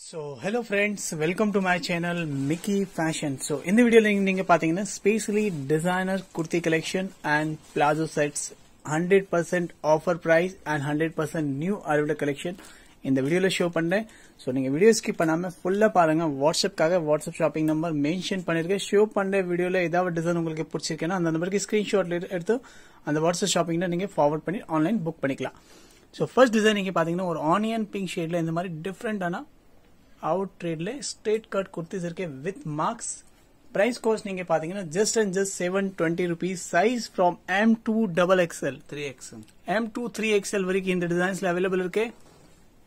So hello friends welcome to my channel Mickey fashion so இந்த வீடியோவில் நீங்கள் பார்த்தீங்கன்னா specially designer kurti collection and palazzo sets hundred percent offer price and hundred percent new அறுவடை collection இந்த வீடியோவில் show பண்ணுறேன் so நீங்கள் video skip பண்ணாமல் ஃபுல்லாக பாருங்க. வாட்ஸ்அப்காக வாட்ஸ்அப் ஷாப்பிங் நம்பர் மென்ஷன் பண்ணியிருக்கேன் ஷோ பண்ணுற வீடியோவில் ஏதாவது டிசைன் உங்களுக்கு பிடிச்சிருக்கேன்னா அந்த நம்பருக்கு ஸ்க்ரீன்ஷாட் எடுத்து அந்த வாட்ஸ்அப் ஷாப்பிங்கில் நீங்கள் ஃபார்வர்ட் பண்ணி ஆன்லைன் புக் பண்ணிக்கலாம். ஸோ ஃபர்ஸ்ட் டிசைன் நீங்கள் பார்த்தீங்கன்னா ஒரு ஆனியன் பிங்க் ஷேடில் இந்த மாதிரி டிஃப்ரெண்டான அவுட் ட்ரேட்ல ஸ்ட்ரெயிட் கட் குர்த்திஸ் இருக்கு வித் மார்க்ஸ் பிரைஸ் கோஸ்ட் நீங்க பாத்தீங்கன்னா just and just seven twenty rupees size from M to double XL three X M to three XL வரைக்கும் இந்த டிசைன்ஸ்ல அவைலபிள் இருக்கு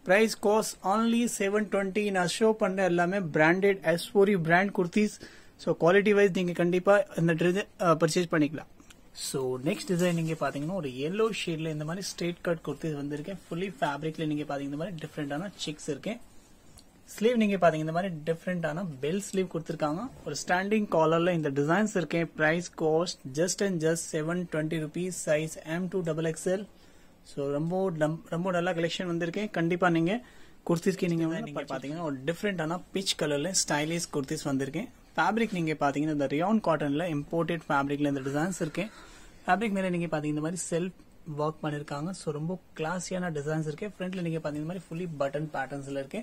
price cost only seven twenty நான் show பண்ற எல்லாமே branded எஸ்போரி brand kurtis so quality wise நீங்க கண்டிப்பா இந்த டிசைன் பர்ச்சேஸ் பண்ணிக்கலாம் ஸோ நெக்ஸ்ட் டிசைன் நீங்க பாத்தீங்கன்னா ஒரு எல்லோ ஷேட்ல இந்த மாதிரி ஸ்ட்ரெயிட் கட் குர்த்திஸ் வந்திருக்கேன் ஃபுல்லி ஃபேப்ரிக்ல நீங்க பாத்தீங்கன்னா இந்த மாதிரி டிஃப்ரெண்டான சிக்ஸ் இருக்கேன் ஸ்லீவ் நீங்க பாத்தீங்க இந்த மாதிரி டிஃப்ரெண்டான பெல் ஸ்லீவ் கொடுத்துருக்காங்க. ஒரு ஸ்டாண்டிங் காலர்ல இந்த டிசைன்ஸ் இருக்கேன் price cost just and just seven twenty rupees size M to double XL so ரொம்ப ரொம்ப நல்ல கலெக்ஷன் வந்திருக்கேன் கண்டிப்பா நீங்க குர்த்திஸ்க்கு நீங்க நீங்க பாத்தீங்கன்னா ஒரு டிஃப்ரெண்டான பிச் கலர்ல ஸ்டைலிஷ் குர்த்திஸ் வந்திருக்கேன் ஃபேப்ரிக் நீங்க பாத்தீங்கன்னா இந்த ரியான் காட்டன்ல இம்போர்ட்டட் ஃபேப்ரிக்ல இந்த டிசைன்ஸ் இருக்கேன் ஃபேப்ரிக் மேல நீங்க பாத்தீங்க இந்த மாதிரி செல்ஃப் ஒர்க் பண்ணிருக்காங்க. ஸோ ரொம்ப கிளாஸியான டிசைன்ஸ் இருக்கு. ஃப்ரண்ட்ல நீங்க பாத்தீங்க இந்த மாதிரி ஃபுல்லி பட்டன் பேட்டர்ன்ஸ்ல இருக்கு.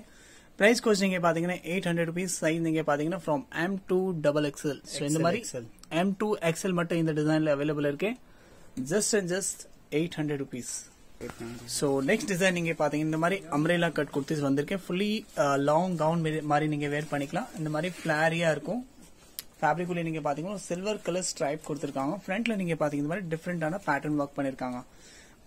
பிரைஸ் கோஸ்ட் நீங்க பாத்தீங்கன்னா எயிட் ஹண்ட்ரட் ருபீஸ் சைஸ் நீங்க பாத்தீங்கன்னா from M to double XL so இந்த மாதிரி. எம் டூ எக்ஸ்எல் மட்டும் இந்த டிசைன்ல அவைலபிள் இருக்கு. Just and just eight hundred rupees so next design நீங்க பாத்தீங்கன்னா இந்த மாதிரி அம்ரேலா கட் குர்த்திஸ் வந்திருக்கேன் ஃபுல்லி லாங் கவுன் மாதிரி நீங்க வேர் பண்ணிக்கலாம். இந்த மாதிரி ஃபிளாரியா இருக்கும். ஃபேப்ரிக் உள்ள நீங்க பாத்தீங்கன்னா சில்வர் கலர் ஸ்ட்ரைப் கொடுத்துருக்காங்க. ஃப்ரண்ட்ல நீங்க பாத்தீங்க இந்த மாதிரி டிஃப்ரெண்டான பேட்டர்ன் ஒர்க் பண்ணிருக்காங்க.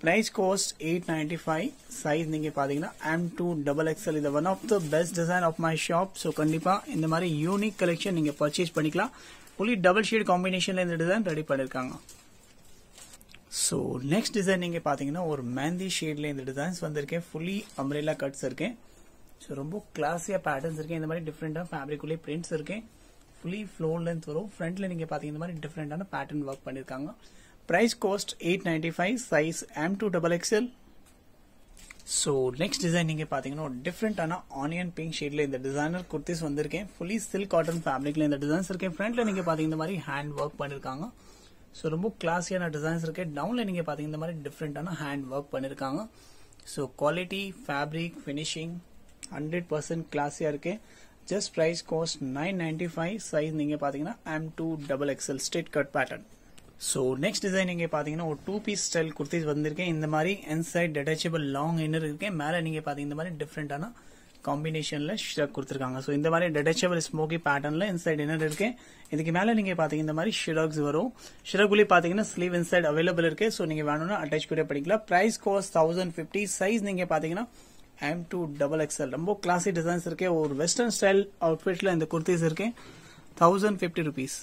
Price cost eight ninety five size நீங்க பாத்தீங்கன்னா எம் டூ டபுள் எக்ஸ்எல் இது one of the best design of my shop so கண்டிப்பா இந்த மாதிரி யூனிக் கலெக்ஷன் நீங்க பர்ச்சேஸ் பண்ணிக்கலாம். ஃபுல்லி டபுள் ஷேட் காம்பினேஷன்ல இந்த டிசைன் ரெடி பண்ணிருக்காங்க. ஸோ நெக்ஸ்ட் டிசைன் நீங்க பாத்தீங்கன்னா ஒரு மேந்தி ஷேட்ல இந்த டிசைன்ஸ் வந்திருக்கேன் ஃபுல்லி அம்ரேலா கட்ஸ் இருக்கேன் ஸோ ரொம்ப கிளாஸியா பேட்டர்ன்ஸ் இருக்கேன் இந்த மாதிரி டிஃப்ரெண்டா ஃபேப்ரிக் உள்ளே பிரிண்ட்ஸ் இருக்கேன் ஃபுல்லி ஃப்ளோர் லென்த் வரும். ஃப்ரண்ட்ல நீங்க பாத்தீங்க இந்த மாதிரி டிஃப்ரெண்டான பேட்டர்ன் ஒர்க் பண்ணிருக்காங்க. Price cost eight ninety five size M to double XL so next design நீங்கள் பார்த்தீங்கன்னா ஒரு டிஃப்ரெண்டான ஆனியன் பிங்க் ஷேட்ல இந்த டிசைனர் குர்த்திஸ் வந்திருக்கேன். ஃபுல்லி சில்க் காட்டன் ஃபேப்ரிக்ல இந்த டிசைன்ஸ் இருக்கேன். ஃப்ரண்ட்ல நீங்கள் பாத்தீங்க இந்த மாதிரி ஹேண்ட் ஒர்க் பண்ணியிருக்காங்க ஸோ ரொம்ப கிளாஸியான டிசைன்ஸ் இருக்குது டவுன்ல நீங்கள் பாத்தீங்க இந்த மாதிரி டிஃப்ரெண்ட்டான ஹேண்ட் ஒர்க் பண்ணியிருக்காங்க so quality fabric finishing hundred percent கிளாஸியாக இருக்குது just price cost nine ninety five size நீங்கள் பார்த்தீங்கன்னா M to double XL straight cut pattern so next design நீங்க பார்த்தீங்கன்னா ஒரு டூ பீஸ் ஸ்டைல் குர்த்திஸ் வந்திருக்கேன். இந்த மாதிரி இன்சைட் டெட்டாச்சபிள் லாங் இன்னர் இருக்கேன் மேலே நீங்கள் பார்த்தீங்க இந்த மாதிரி டிஃப்ரெண்டான காம்பினேஷனில் ஷிரக் கொடுத்துருக்காங்க. ஸோ இந்த மாதிரி டெட்டாச்சபிள் ஸ்மோக்கி பேட்டர்னில் இன்சைட் இன்னர் இருக்கு. இதுக்கு மேலே நீங்கள் பார்த்தீங்க இந்த மாதிரி ஷிரக்ஸ் வரும். ஷிரகுலி பார்த்தீங்கன்னா ஸ்லீவ் இன்சைட் அவைலபிள் இருக்கு. ஸோ நீங்கள் வேணும்னா அட்டாச் கூட பண்ணிக்கலாம். Price cost thousand fifty size நீங்கள் பார்த்தீங்கன்னா எம் டூ டபுள் எக்ஸ்எல் ரொம்ப கிளாசிக் டிசைன்ஸ் இருக்கு. ஒரு வெஸ்டர்ன் ஸ்டைல் அவுட்ஃபிட்ல இந்த குர்த்திஸ் இருக்கு. Thousand fifty rupees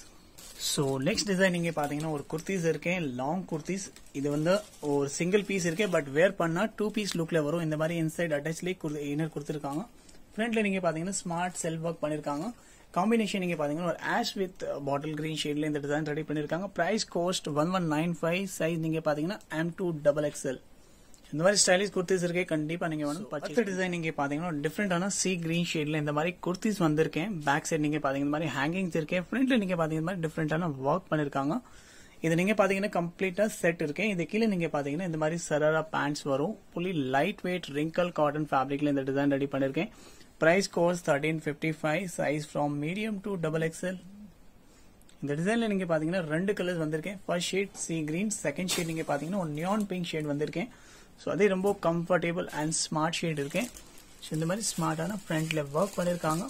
so next design இங்கே பார்த்தீங்கன்னா ஒரு குர்த்திஸ் இருக்கேன் லாங் குர்த்திஸ். இது வந்து ஒரு சிங்கிள் பீஸ் இருக்கு பட் வேர் பண்ணால் டூ பீஸ் லுக்கில் வரும். இந்த மாதிரி இன்சைட் அட்டாச்லேயே இன்னர் கொடுத்துருக்காங்க. ஃப்ரண்ட்ல நீங்கள் பார்த்தீங்கன்னா ஸ்மார்ட் செல்ஃப் ஒர்க் பண்ணிருக்காங்க. காம்பினேஷன் நீங்கள் பார்த்தீங்கன்னா ஒரு ஆஷ் வித் பாட்டில் கிரீன் ஷேட்ல இந்த டிசைன் ரெடி பண்ணியிருக்காங்க price cost one one nine five size நீங்கள் பார்த்தீங்கன்னா எம் டூ டபுள் எக்ஸ்எல் இந்த மாதிரி ஸ்டைலிஷ் குர்த்திஸ் இருக்கே கண்டிப்பா நீங்க வேணும் பச்சை டிசைன் நீங்க பாத்தீங்கன்னா டிஃப்ரெண்டான சி கிரீன் ஷேட்ல இந்த மாதிரி குர்த்திஸ் வந்திருக்கேன். பேக் சைடு நீங்க பாத்தீங்க இந்த மாதிரி ஹேங்கிங்ஸ் இருக்கேன். ஃப்ரண்ட்ல நீங்க பாத்தீங்க மாதிரி டிஃப்ரெண்டான ஒர்க் பண்ணிருக்காங்க. இது நீங்க பாத்தீங்கன்னா கம்ப்ளீட்டா செட் இருக்கேன். இது கீழே நீங்க பாத்தீங்கன்னா இந்த மாதிரி சராரா பேண்ட்ஸ் வரும். புள்ளி லைட் வெயிட் ரிங்கல் காட்டன் ஃபேப்ரிக்ல இந்த டிசைன் ரெடி பண்ணிருக்கேன். Price course thirteen fifty five size from medium to double XL இந்த டிசைன்ல நீங்க பாத்தீங்கன்னா ரெண்டு கலர்ஸ் வந்திருக்கேன். First shade sea green second shade நீங்க பாத்தீங்கன்னா ஒரு நியான் பிங்க் ஷேட் வந்திருக்கேன். ஸோ அதே ரொம்ப கம்ஃபர்டபுள் அண்ட் ஸ்மார்ட் ஷேட் இருக்கேன். ஸோ இந்த மாதிரி ஸ்மார்ட்டான ஃப்ரண்டில் ஒர்க் பண்ணியிருக்காங்க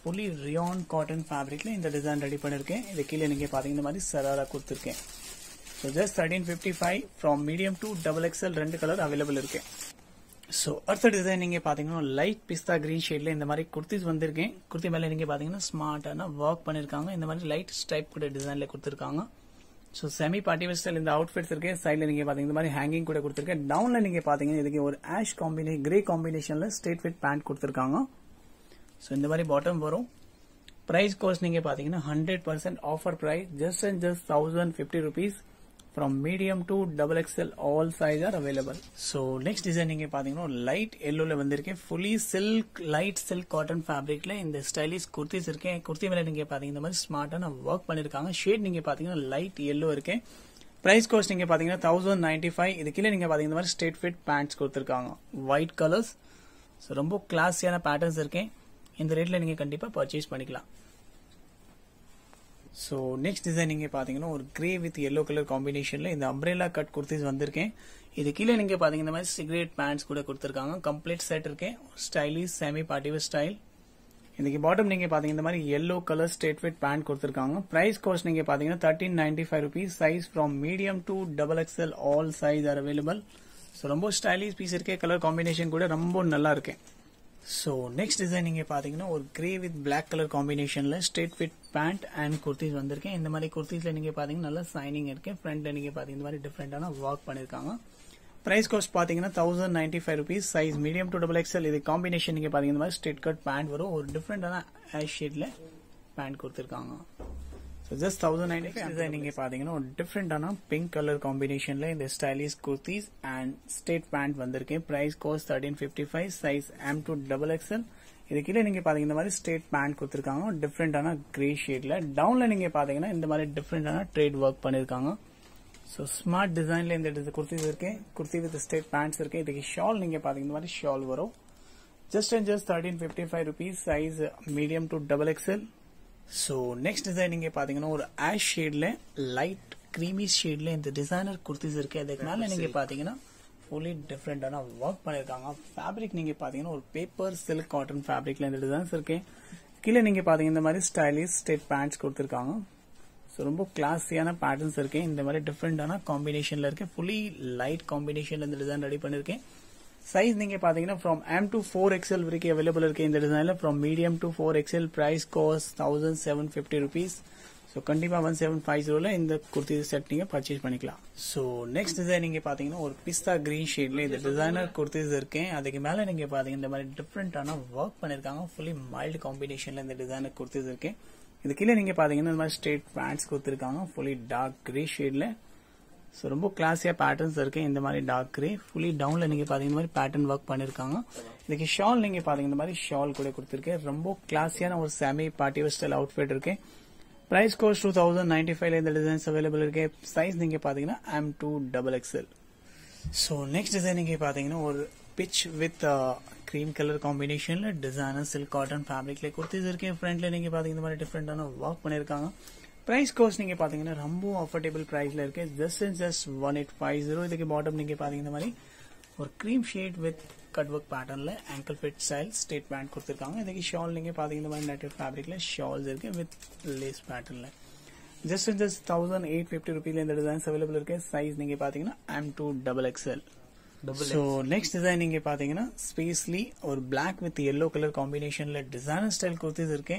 ஃபுல்லி ரியான் காட்டன் ஃபேப்ரிக்கில் இந்த டிசைன் ரெடி பண்ணியிருக்கேன் இது கீழே நீங்கள் பார்த்தீங்கன்னா இந்த மாதிரி சராரா கொடுத்துருக்கேன். So just thirteen fifty five from medium to double XL ரெண்டு கலர் அவைலபிள் இருக்கு ஸோ அடுத்த டிசைன் நீங்கள் பார்த்தீங்கன்னா லைட் பிஸ்தா கிரீன் ஷேட்ல இந்த மாதிரி குர்த்திஸ் வந்திருக்கேன். குர்த்தி மேலே நீங்கள் பார்த்தீங்கன்னா ஸ்மார்ட்டான ஒர்க் பண்ணிருக்காங்க. இந்த மாதிரி லைட் ஸ்டைப் கூட டிசைனில் கொடுத்துருக்காங்க. ஸோ செமி பார்ட்டி வெஸ்டல் இந்த அவுட்ஃபிட்ஸ் இருக்கு சைடில் நீங்க பாத்தீங்க இந்த மாதிரி ஹேங்கிங் கூட கொடுத்துருக்கேன். டவுன்ல நீங்க பாத்தீங்கன்னா இதுக்கு ஒரு ஆஷ் காம்பினே கிரே காம்பினேஷன்ல ஸ்ட்ரெயிட் ஃபிட் பேண்ட் கொடுத்துருக்காங்க. ஸோ இந்த மாதிரி பாட்டம் வரும். பிரைஸ் கோஸ்ட் நீங்க பாத்தீங்கன்னா hundred percent offer price just and just thousand fifty rupees from medium to double XL all size are available so next design நீங்கள் பார்த்தீங்கன்னா லைட் எல்லோவில் வந்திருக்கேன். Fully silk light silk cotton ஃபேப்ரிக்கில் இந்த stylish kurtis இருக்கேன். குர்த்தி மேலே நீங்கள் பாத்தீங்க இந்த மாதிரி ஸ்மார்ட்டான ஒர்க் பண்ணியிருக்காங்க ஷேட் நீங்கள் பார்த்தீங்கன்னா லைட் எல்லோ இருக்கேன். பிரைஸ் கோஸ்ட் நீங்கள் பார்த்தீங்கன்னா தௌசண்ட் நைன்டி ஃபைவ் இது கீழே நீங்கள் பாத்தீங்க இந்த மாதிரி ஸ்ட்ரெயிட் ஃபிட் பேண்ட்ஸ் கொடுத்துருக்காங்க. ஒயிட் கலர்ஸ் ஸோ ரொம்ப கிளாஸியான பேட்டர்ன்ஸ் இருக்கேன். இந்த ரேட்டில் நீங்கள் கண்டிப்பாக பர்ச்சேஸ் பண்ணிக்கலாம். ஸோ நெக்ஸ்ட் டிசைன் நீங்க ஒரு கிரே வித் எல்லோ கலர் காம்பினேஷனில் இந்த அம்ப்ரேலா கட் குர்த்திஸ் வந்திருக்கேன். இது கீழே நீங்கள் பார்த்தீங்கன்னா இந்த மாதிரி சிகரெட் பேண்ட்ஸ் கூட கொடுத்துருக்காங்க. கம்ப்ளீட் செட் இருக்கேன் stylish semi party wear style இன்னைக்கு பாட்டம் நீங்கள் பார்த்தீங்க இந்த மாதிரி yellow colour straight fit pant கொடுத்துருக்காங்க. ப்ரைஸ் காஸ்ட் நீங்கள் பார்த்தீங்கன்னா thirteen ninety five rupees size from medium to double XL all size are available so ரொம்ப ஸ்டைலிஷ் பீஸ் இருக்கே. கலர் காம்பினேஷன் கூட ரொம்ப நல்லா இருக்கேன் ஸோ நெக்ஸ்ட் டிசைன் நீங்க பார்த்தீங்கன்னா ஒரு கிரே வித் பிளாக் கலர் காம்பினேஷனில் straight fit pant and kurtis வந்திருக்கேன். இந்த மாதிரி குர்த்திஸில் நீங்கள் பார்த்தீங்கன்னா நல்லா சைனிங் இருக்குது ஃப்ரண்ட்டில் நீங்கள் பார்த்தீங்கன்னா இந்த மாதிரி டிஃப்ரெண்ட்டான ஒர்க் பண்ணியிருக்காங்க பிரைஸ் காஸ்ட் பார்த்தீங்கன்னா thousand ninety five rupees size medium to double XL இது காம்பினேஷன் நீங்கள் பார்த்தீங்கன்னா இந்த மாதிரி ஸ்ட்ரெயிட் கட் பேண்ட் வரும். ஒரு டிஃப்ரெண்டான ஆஷ் பேண்ட் கொடுத்துருக்காங்க. So just thousand ninety five நீங்க பாத்தீங்கன்னா ஒரு டிஃப்ரெண்டான பிங்க் கலர் காம்பினேஷன்ல இந்த stylish kurtis and straight pant வந்திருக்கேன் price cost thirteen fifty five size M to double XL இது கீழே நீங்க பாத்தீங்க இந்த மாதிரி ஸ்ட்ரெயிட் பேண்ட் கொடுத்துருக்காங்க. டிஃப்ரெண்டான கிரே ஷேட்ல டவுன்ல நீங்க பாத்தீங்கன்னா இந்த மாதிரி டிஃப்ரெண்டான ட்ரேட் ஒர்க் பண்ணிருக்காங்க. ஸோ ஸ்மார்ட் டிசைன்ல இந்த குர்த்திஸ் இருக்கு. குர்த்தி வித் ஸ்டேட் பேண்ட்ஸ் இருக்கு. இதுக்கு ஷால் நீங்க பாத்தீங்க இந்த மாதிரி ஷால் வரும். Just and just thirteen fifty five rupees size medium to double XL so next design நீங்க பாத்தீங்கன்னா ஒரு ஆஷ் ஷேட்ல லைட் கிரீமி ஷேட்ல இந்த டிசைனர் குர்த்திஸ் இருக்கு. அதுக்கு மேல நீங்க பாத்தீங்கன்னா ஃபுல்லி டிஃப்ரெண்டான ஒர்க் பண்ணிருக்காங்க. ஃபேப்ரிக் நீங்க பாத்தீங்கன்னா ஒரு பேப்பர் சில்க் காட்டன் ஃபேப்ரிக்ல இந்த டிசைன்ஸ் இருக்கு. கீழே நீங்க பாத்தீங்க இந்த மாதிரி ஸ்டைலிஷ் ஸ்டேட் பேண்ட்ஸ் கொடுத்துருக்காங்க. ஸோ ரொம்ப கிளாஸியான பேட்டர்ன்ஸ் இருக்கு. இந்த மாதிரி டிஃப்ரெண்டான காம்பினேஷன்ல இருக்கு. ஃபுல்லி லைட் காம்பினேஷன்ல இந்த டிசைன் ரெடி பண்ணிருக்கேன். சைஸ் நீங்க பாத்தீங்கன்னா from M to four XL வரைக்கும் அவைலபிள் இருக்கு. இந்த டிசைன்ல from medium to four XL price cost thousand seven fifty rupees so கண்டிப்பா ஒன் செவன் ஃபைவ் ஜீரோல இந்த குர்த்தி செட் நீங்க பர்ச்சேஸ் பண்ணிக்கலாம். ஸோ நெக்ஸ்ட் டிசைன் நீங்க பாத்தீங்கன்னா ஒரு பிஸ்தா கிரீன் ஷேட்ல இந்த டிசைனர் குர்த்திஸ் இருக்கேன். அதுக்கு மேல நீங்க பாத்தீங்கன்னா இந்த மாதிரி டிஃப்ரெண்டான ஒர்க் பண்ணிருக்காங்க. ஃபுல்லி மைல்டு காம்பினேஷன்ல இந்த டிசைனர் குர்த்திஸ் இருக்கேன். இது கீழே நீங்க பாத்தீங்கன்னா இந்த மாதிரி ஸ்ட்ரெயிட் பேண்ட்ஸ் கொடுத்துருக்காங்க. ஃபுல்லி டார்க் கிரே ஷேட்ல ஸோ ரொம்ப கிளாஸியாக பேட்டர்ன்ஸ் இருக்கு. இந்த மாதிரி டார்க் கிரே ஃபுல்லி டவுன்ல நீங்க பாத்தீங்க இந்த மாதிரி பேட்டர்ன் ஒர்க் பண்ணிருக்காங்க. இதுக்கு ஷால் நீங்க பாத்தீங்க இந்த மாதிரி ஷால் கூட கொடுத்துருக்கேன். ரொம்ப கிளாஸியான ஒரு செமி பார்ட்டி ஸ்டைல் அவுட்ஃபிட் இருக்கு. Price cost two thousand ninety ஃபைவ்ல இந்த டிசைன்ஸ் அவைலபிள் இருக்கு. சைஸ் நீங்க பாத்தீங்கன்னா M to double XL so next design நீங்க பாத்தீங்கன்னா ஒரு பிச் வித் கிரீம் கலர் காம்பினேஷன்ல டிசைனர் சில்க் காட்டன் ஃபேப்ரிக்ல குர்த்திஸ் இருக்கு. ஃப்ரண்ட்ல நீங்க பாத்தீங்க இந்த மாதிரி டிஃப்ரெண்டான ஒர்க் பண்ணிருக்காங்க. பிரைஸ் கோஸ் நீங்க பாத்தீங்கன்னா ரொம்ப அஃபோர்டபுள் பிரைஸ்ல இருக்கு just and just one eight five zero இதுக்கு பாட்டம் நீங்க பாத்தீங்க இந்த மாதிரி ஒரு cream shade with cut work பேட்டர்ன்ல ankle fit style straight pant கொடுத்துருக்காங்க இதுக்கு ஷால் நீங்க பாத்தீங்க இந்த மாதிரி நெட்டட் ஃபேப்ரிக்ல ஷால்ஸ் இருக்கு வித் லேஸ் பேட்டர்ன்ல just and just thousand eight fifty ருபீல இந்த டிசைன்ஸ் அவைலபிள் இருக்கு சைஸ் நீங்க பாத்தீங்கன்னா M to double XL so next design நீங்க பாத்தீங்கன்னா ஸ்பேஸ்லி ஒரு பிளாக் வித் எல்லோ கலர் காம்பினேஷன்ல டிசைனர் ஸ்டைல் குர்த்திஸ் இருக்கு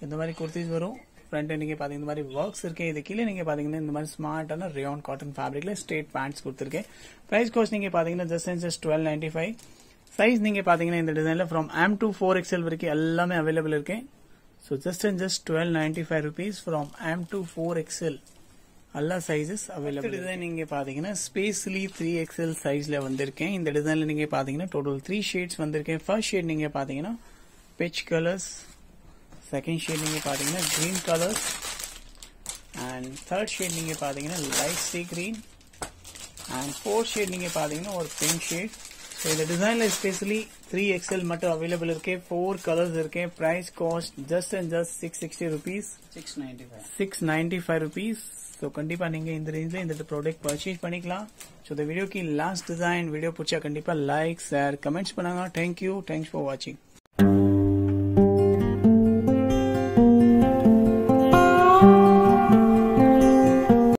இந்த மாதிரி குர்த்திஸ் வரும் ஃப்ரண்ட் நீங்க பாத்தீங்க இந்த மாதிரி ஒர்க்ஸ் இருக்கு இது கீழே நீங்க பாத்தீங்கன்னா இந்த மாதிரி ஸ்மார்ட்டான ரேயான் காட்டன் ஃபேப்ரிக்ல ஸ்ட்ரெயிட் பேண்ட்ஸ் கொடுத்துருக்கேன். பிரைஸ் கோஸ்ட் நீங்க பாத்தீங்கன்னா just and just twelve ninety five size நீங்க பாத்தீங்கன்னா இந்த டிசைன்ல from M to four XL வரைக்கும் எல்லாமே அவைலபிள் இருக்கு. So just and just twelve ninety five rupees from M to four XL எல்லா சைஸஸ் அவைலபிள் டிசைன் நீங்க பாத்தீங்கன்னா ஸ்பேஸ்லி த்ரீ எக்ஸ்எல் சைஸ்ல வந்திருக்கேன். இந்த டிசைன்ல நீங்க பாத்தீங்கன்னா டோட்டல் த்ரீ ஷேட்ஸ் வந்திருக்கேன். ஃபர்ஸ்ட் ஷேட் நீங்க பாத்தீங்கன்னா பெச் கலர்ஸ் செகண்ட் ஷேட் நீங்க பாத்தீங்கன்னா green colours and third shade நீங்க பாத்தீங்கன்னா light sea green and fourth shade நீங்க பாத்தீங்கன்னா ஒரு பிங்க் ஷேட் ஸோ இந்த டிசைன்ல ஸ்பெஷலி த்ரீ எக்ஸ்எல் மட்டும் அவைலபிள் இருக்கு. ஃபோர் கலர்ஸ் இருக்கு. Price cost just and just six sixty rupees six ninety five six ninety five rupees so கண்டிப்பா நீங்க இந்த ரேஞ்சில் இந்த ப்ராடக்ட் பர்ச்சேஸ் பண்ணிக்கலாம். ஸோ இந்த வீடியோக்கு லாஸ்ட் டிசைன் வீடியோ பிடிச்சா கண்டிப்பா லைக் ஷேர் கமெண்ட்ஸ் பண்ணாங்க. தேங்க்யூ தேங்க்ஸ் ஃபார் வாட்சிங்